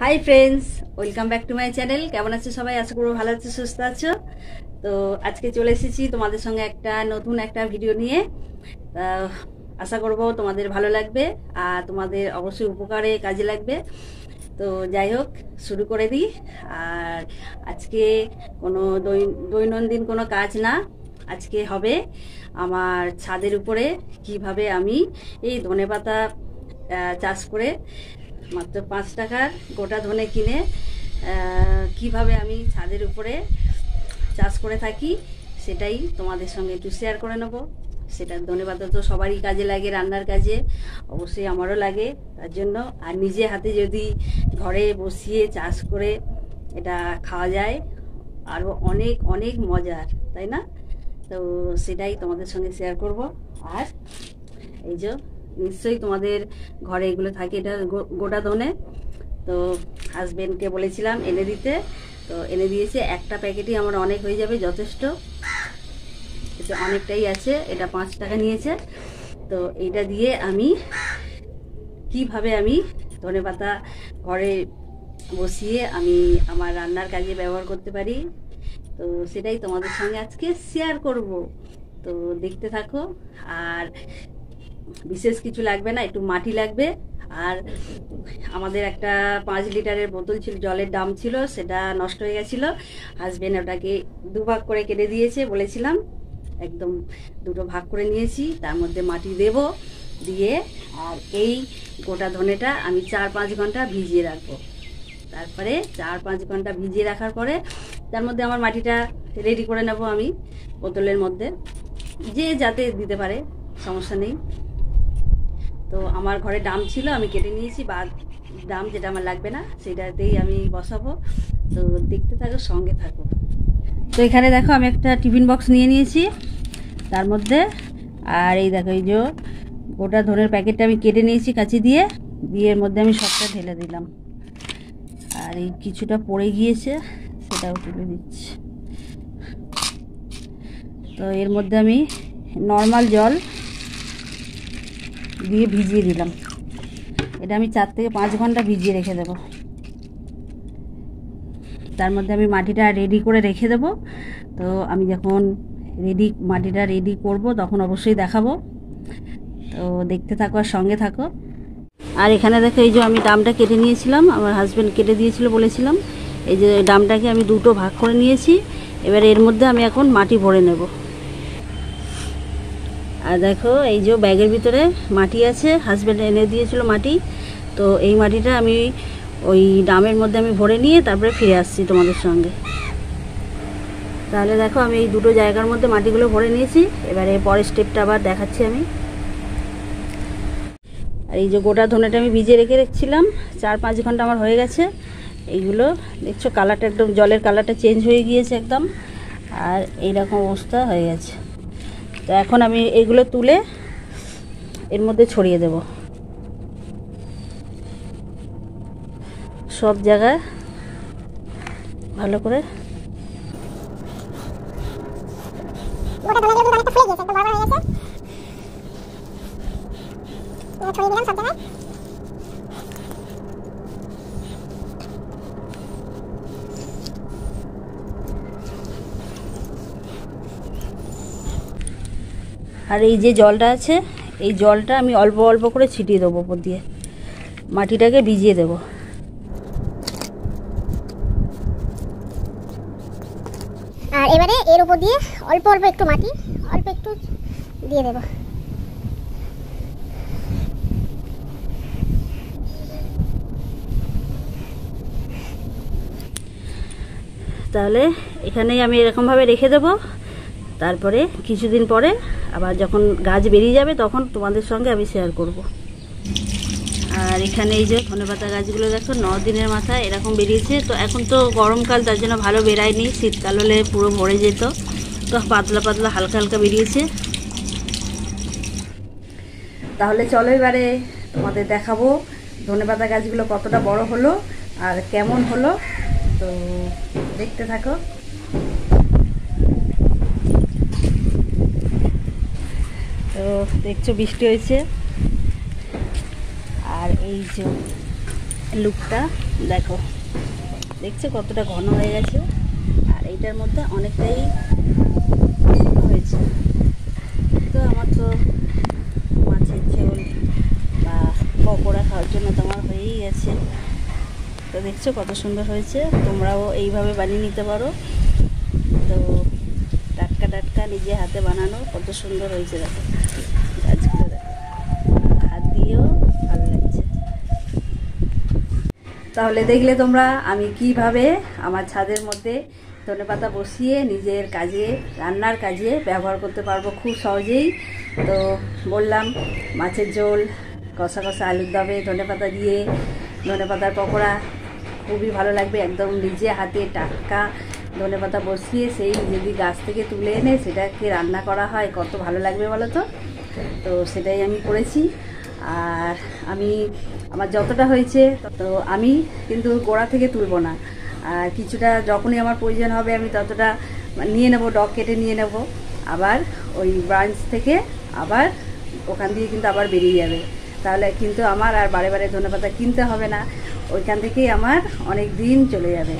Hi friends welcome back to my channel কেমন আছো সবাই? আশা করব ভালো আছো সুস্থ আছো। তো আজকে চলে এসেছি তোমাদের সঙ্গে একটা নতুন একটা ভিডিও নিয়ে। আশা করব তোমাদের ভালো লাগবে আর তোমাদের অবশ্যই উপকারে কাজে লাগবে। তো যাই হোক শুরু করে দিই। আর আজকে কোনো দৈনন্দিন কোনো কাজ না। আজকে হবে আমার ছাদের উপরে কীভাবে আমি এই ধনেপাতা আহ, চাষ করে মাত্র পাঁচ টাকার গোটা ধনে কিনে কীভাবে আমি ছাদের উপরে চাষ করে থাকি সেটাই তোমাদের সঙ্গে একটু শেয়ার করে নেব। সেটা ধনেপাতা তো সবারই কাজে লাগে, রান্নার কাজে অবশ্যই আমারও লাগে, তার জন্য। আর নিজে হাতে যদি ঘরে বসিয়ে চাষ করে এটা খাওয়া যায়, আরও অনেক অনেক মজার, তাই না? তো সেটাই তোমাদের সঙ্গে শেয়ার করব। আর এই যে নিশ্চয়ই তোমাদের ঘরে এগুলো থাকে, এটা গোটা ধনে। তো হাজবেন্ডকে বলেছিলাম এনে দিতে, তো এনে দিয়েছে, একটা প্যাকেটই আমার অনেক হয়ে যাবে, যথেষ্ট। এটা অনেকটাই আছে, এটা পাঁচ টাকা নিয়েছে। তো এইটা দিয়ে আমি কীভাবে আমি ধনেপাতা ঘরে বসিয়ে আমি আমার রান্নার কাজে ব্যবহার করতে পারি, তো সেটাই তোমাদের সঙ্গে আজকে শেয়ার করব। তো দেখতে থাকো, আর বিশেষ কিছু লাগবে না, একটু মাটি লাগবে। আর আমাদের একটা পাঁচ লিটারের বোতল ছিল, জলের দাম ছিল, সেটা নষ্ট হয়ে গেছিল। হাজবেন্ড ওটাকে দুভাগ করে কেটে দিয়েছে, বলেছিলাম। একদম দুটো ভাগ করে নিয়েছি, তার মধ্যে মাটি দেব দিয়ে, আর এই গোটা ধনেটা আমি চার পাঁচ ঘণ্টা ভিজিয়ে রাখব। তারপরে চার পাঁচ ঘণ্টা ভিজিয়ে রাখার পরে তার মধ্যে আমার মাটিটা রেডি করে নেব আমি বোতলের মধ্যে। যে যাতে দিতে পারে, সমস্যা নেই। তো আমার ঘরে ডাম ছিল, আমি কেটে নিয়েছি, বা ডাম যেটা আমার লাগবে না, সেটাতেই আমি বসাবো। তো দেখতে থাকো, সঙ্গে থাকো। তো এখানে দেখো, আমি একটা টিফিন বক্স নিয়ে নিয়েছি, তার মধ্যে। আর এই দেখো, এই যে গোটা ধনের প্যাকেটটা আমি কেটে নিয়েছি কাঁচি দিয়ে দিয়ে এর মধ্যে আমি সবটা ঢেলে দিলাম। আর এই কিছুটা পড়ে গিয়েছে, সেটাও তুলে দিচ্ছি। তো এর মধ্যে আমি নর্মাল জল দিয়ে ভিজিয়ে দিলাম। এটা আমি চার থেকে পাঁচ ঘণ্টা ভিজিয়ে রেখে দেবো। তার মধ্যে আমি মাটিটা রেডি করে রেখে দেবো। তো আমি যখন রেডি মাটিটা রেডি করব, তখন অবশ্যই দেখাবো। তো দেখতে থাকো আর সঙ্গে থাকো। আর এখানে দেখো, এই যে আমি ডামটা কেটে নিয়েছিলাম, আমার হাজব্যান্ড কেটে দিয়েছিল বলেছিলাম। এই যে ডামটাকে আমি দুটো ভাগ করে নিয়েছি। এবার এর মধ্যে আমি এখন মাটি ভরে নেব। আর দেখো, এই যে ব্যাগের ভিতরে মাটি আছে হাজব্যান্ড এনে দিয়েছিল মাটি। তো এই মাটিটা আমি ওই ডামের মধ্যে আমি ভরে নিয়ে তারপরে ফিরে আসছি তোমাদের সঙ্গে। তাহলে দেখো, আমি এই দুটো জায়গার মধ্যে মাটিগুলো ভরে নিয়েছি। এবারে পরের স্টেপটা আবার দেখাচ্ছি আমি। আর এই যে গোটা ধনেটা আমি ভিজে রেখে রেখেছিলাম, চার পাঁচ ঘণ্টা আমার হয়ে গেছে। এইগুলো, দেখছ কালারটা একদম জলের কালারটা চেঞ্জ হয়ে গিয়েছে একদম। আর এইরকম অবস্থা হয়ে গেছে। তো এখন আমি এগুলো তুলে এর মধ্যে ছড়িয়ে দেব। সব জায়গায় ভালো করে ছড়িয়ে দিলাম সব জায়গায়। আর এই যে জলটা আছে এই জলটা আমি অল্প অল্প করে ছিটিয়ে দেবো ওপর দিয়ে। মাটিটাকে ভিজিয়ে দেবো। আর এবারে এর উপর দিয়ে অল্প অল্প একটু মাটি অল্প একটু দিয়ে দেব। তাহলে এখানেই আমি এরকমভাবে রেখে দেবো। তারপরে কিছুদিন পরে আবার যখন গাছ বেরিয়ে যাবে তখন তোমাদের সঙ্গে আমি শেয়ার করব। আর এখানে এই যে ধনেপাতা গাছগুলো দেখো, ন দিনের মাথায় এরকম বেরিয়েছে। তো এখন তো গরমকাল, তার জন্য ভালো বেরায়নি। শীতকাল হলে পুরো ভরে যেত। তো পাতলা পাতলা হালকা হালকা বেরিয়েছে। তাহলে চলো এবারে তোমাদের দেখাবো ধনেপাতা গাছগুলো কতটা বড় হলো আর কেমন হলো। তো দেখতে থাকো। তো দেখছ বৃষ্টি হয়েছে। আর এই যে লুকটা, দেখো। দেখছ কতটা ঘন হয়ে গেছে? আর এইটার মধ্যে অনেকটাই হয়েছে। তো আমার তো মাছের ঝোল বা পকোড়া খাওয়ার জন্য তো আমার হয়েই গেছে। তো দেখছ কত সুন্দর হয়েছে? তোমরাও এইভাবে বানিয়ে নিতে পারো। টাটকা নিজে হাতে বানানো, কত সুন্দর হয়েছে দেখো। হাত দিয়েও ভালো লাগছে। তাহলে দেখলে তোমরা আমি কীভাবে আমার ছাদের মধ্যে ধনে পাতা বসিয়ে নিজের কাজে, রান্নার কাজে ব্যবহার করতে পারব খুব সহজেই। তো বললাম, মাছের ঝোল, কষা কষা আলুর দমে ধনে পাতা দিয়ে ধনে পাতার পকোড়া খুবই ভালো লাগবে। একদম নিজে হাতে টাটকা ধনে পাতা বসিয়ে সেই যদি গাছ থেকে তুলে এনে সেটাকে রান্না করা হয়, কত ভালো লাগবে বলো তো? তো সেটাই আমি করেছি। আর আমি, আমার যতটা হয়েছে তো আমি কিন্তু গোড়া থেকে তুলব না। আর কিছুটা যখনই আমার প্রয়োজন হবে আমি ততটা নিয়ে নেব, ডগ কেটে নিয়ে নেব। আবার ওই ব্রাঞ্চ থেকে আবার ওখান দিয়ে কিন্তু আবার বেরিয়ে যাবে। তাহলে কিন্তু আমার আর বারে বারে ধনেপাতা কিনতে হবে না। ওইখান থেকেই আমার অনেক দিন চলে যাবে।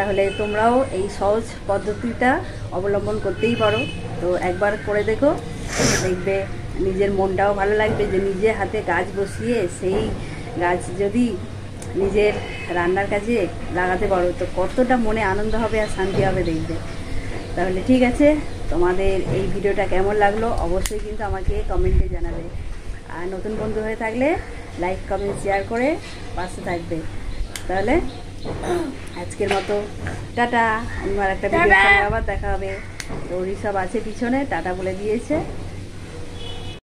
তাহলে তোমরাও এই সহজ পদ্ধতিটা অবলম্বন করতেই পারো। তো একবার করে দেখো, দেখবে নিজের মনটাও ভালো লাগবে যে নিজে হাতে গাছ বসিয়ে সেই গাছ যদি নিজের রান্নার কাজে লাগাতে পারো, তো কতটা মনে আনন্দ হবে আর শান্তি হবে দেখবে। তাহলে ঠিক আছে, তোমাদের এই ভিডিওটা কেমন লাগল অবশ্যই কিন্তু আমাকে কমেন্টে জানাবে। আর নতুন বন্ধু হয়ে থাকলে লাইক, কমেন্ট শেয়ার করে পাশে থাকবে। তাহলে আজকের মতো। টাটা। অন্য আর একটা ভিডিও আবার দেখা হবে। তো সব আছে পিছনে টাটা বলে দিয়েছে।